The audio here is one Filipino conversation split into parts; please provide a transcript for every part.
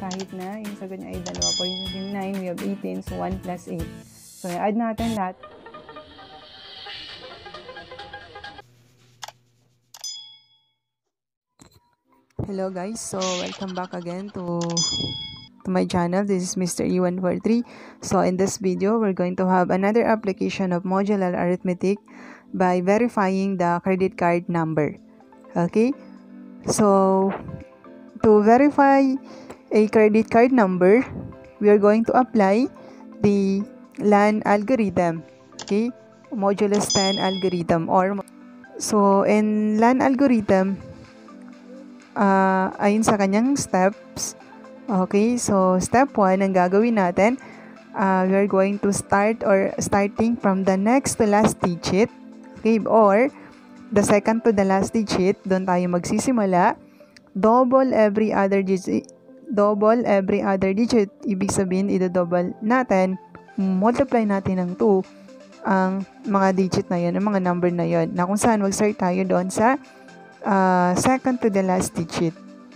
kahit na yung sagot niya ay dalawa. For instance, yung 9, we have 18, so 1 plus 8. So, i-add natin lahat. Hello guys, so welcome back again to to my channel. This is Mr. E143. So in this video, we're going to have another application of modular arithmetic by verifying the credit card number. Okay? So to verify a credit card number, we are going to apply the LAN algorithm. Okay? Modulus 10 algorithm or so in LAN algorithm uh, ayon sa kanyang steps. Okay, so step 1 ang gagawin natin, uh, we are going to start or starting from the next to last digit. Okay, or the second to the last digit, doon tayo magsisimula. Double every other digit, double every other digit, ibig sabihin, ito-double natin, multiply natin ng 2 ang mga digit na yon, ang mga number na yon, na kung saan mag-start tayo doon sa uh, second to the last digit.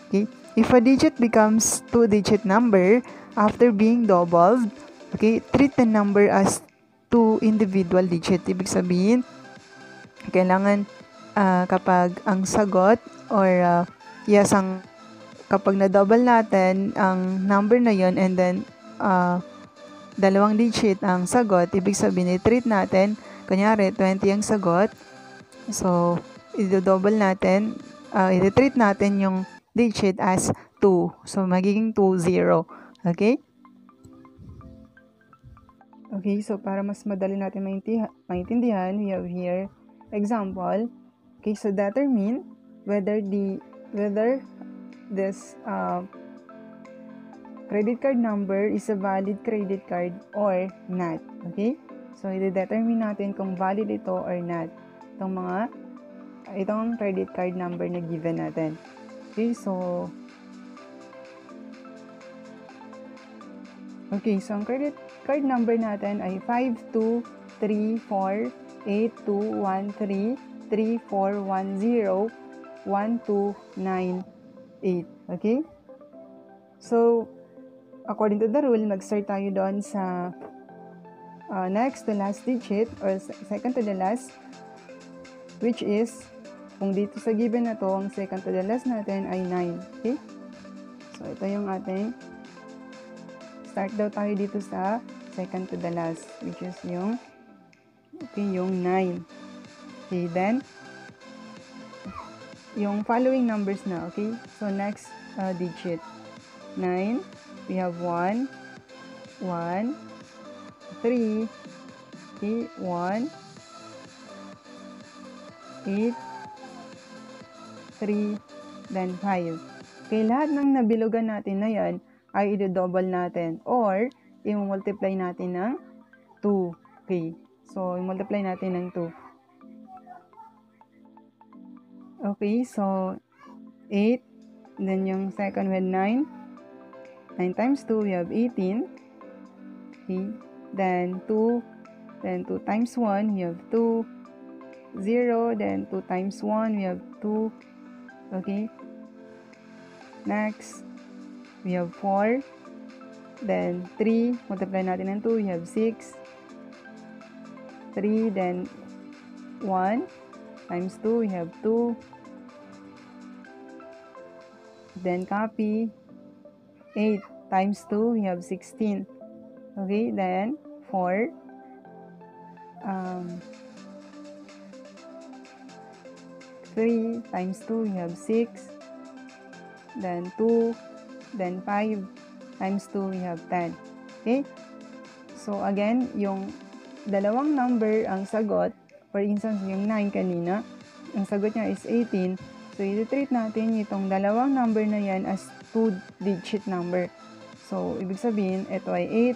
Okay? If a digit becomes two-digit number after being doubled, okay, treat the number as two individual digit. Ibig sabihin, kailangan uh, kapag ang sagot or uh, yes, ang kapag na-double natin ang number na yon and then uh, dalawang digit ang sagot, ibig sabihin, i-treat natin, kunyari, 20 ang sagot. So, i-double natin, uh, i-treat natin yung digit as 2. So, magiging 2, 0. Okay? Okay, so para mas madali natin maintindihan, we have here example. Okay, so determine whether the whether this uh, credit card number is a valid credit card or not. Okay? So, i-determine natin kung valid ito or not. Itong mga itong credit card number na given natin. Okay, so Okay, so ang credit card number natin ay 5234821341034109 Okay? So, according to the rule, mag-start tayo doon sa uh, next to last digit or second to the last which is kung dito sa given na to, ang second to the last natin ay 9. Okay? So, ito yung ating start daw tayo dito sa second to the last, which is yung okay, yung 9. Okay, then yung following numbers na, okay? So, next uh, digit. 9, we have 1, 1, 3, okay, 1, 8, 3, then 5. Okay, lahat ng nabilugan natin na yan ay i-double natin or i-multiply natin ng 2. Okay, so i-multiply natin ng 2. Okay, so 8, then yung second with 9. 9 times 2, we have 18. Okay, then 2, then 2 times 1, we have 2. 0, then 2 times 1, we have 2. Okay. Next, we have 4. Then 3, multiply natin ng 2, we have 6. 3, then 1 times 2, we have 2. Then copy. 8 times 2, we have 16. Okay, then 4. Um, 3 times 2, you have 6. Then 2, then 5 times 2, we have 10. Okay? So, again, yung dalawang number ang sagot, for instance, yung 9 kanina, ang sagot niya is 18. So, i-treat natin itong dalawang number na yan as 2-digit number. So, ibig sabihin, ito ay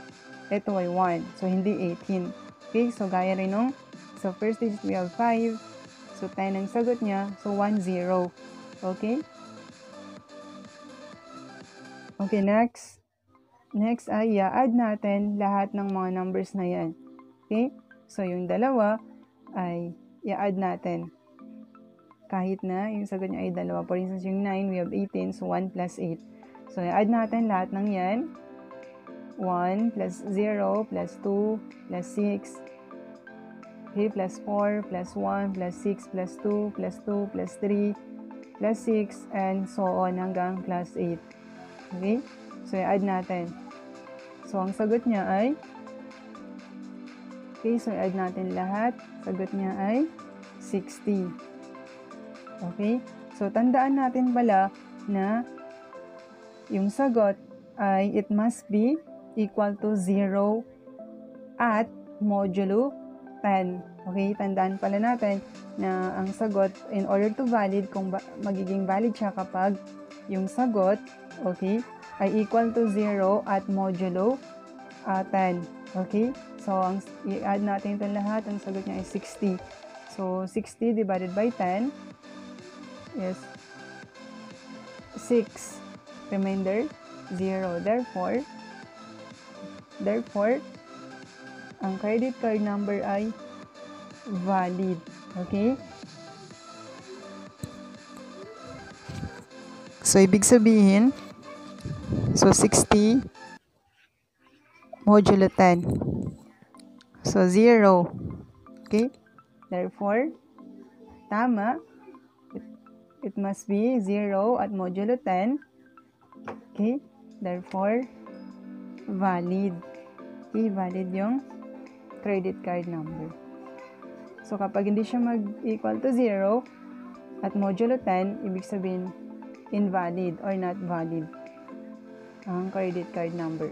8, ito ay 1. So, hindi 18. Okay? So, gaya rin nung, so first digit we have 5, So, 10 ang sagot niya. So, 1, 0. Okay? Okay, next. Next ay i-add natin lahat ng mga numbers na yan. Okay? So, yung dalawa ay i-add natin. Kahit na yung sagot niya ay dalawa. For instance, yung 9, we have 18. So, 1 plus 8. So, i-add natin lahat ng yan. 1 plus 0 plus 2 plus 6 okay, plus 4 plus 1 plus 6 plus 2 plus 2 plus 3 plus 6 and so on hanggang plus 8. Okay? So, i-add natin. So, ang sagot niya ay Okay, so i-add natin lahat. Sagot niya ay 60. Okay? So, tandaan natin pala na yung sagot ay it must be equal to 0 at modulo 10. Okay, tandaan pala natin na ang sagot in order to valid, kung ba, magiging valid siya kapag yung sagot, okay, ay equal to 0 at modulo uh, 10. Okay? So, ang i-add natin ito lahat, ang sagot niya ay 60. So, 60 divided by 10 is 6. Remainder, 0. Therefore, therefore, ang credit card number ay valid. Okay? So, ibig sabihin, so 60 modulo 10. So, 0. Okay? Therefore, tama. It, must be 0 at modulo 10. Okay? Therefore, valid. Okay? Valid yung credit card number. So, kapag hindi siya mag-equal to 0 at modulo 10, ibig sabihin invalid or not valid ang credit card number.